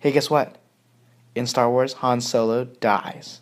Hey, guess what? In Star Wars, Han Solo dies.